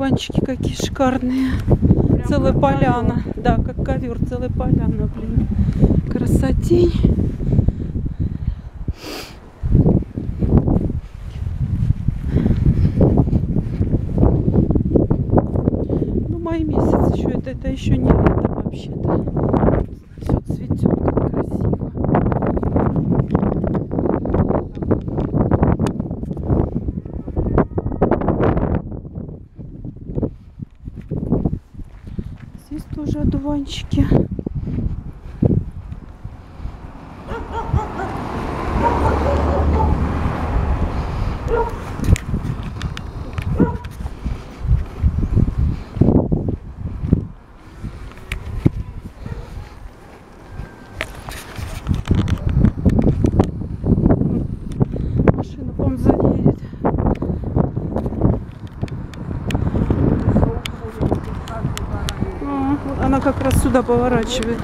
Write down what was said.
одуванчики какие шикарные. Целая поляна. Да, как ковер, целая поляна, блин. Красотень. Ну, май месяц еще. Это, это еще не лето вообще-то. Все цветет, как красиво. Здесь тоже одуванчики. Машина, как раз сюда поворачивает.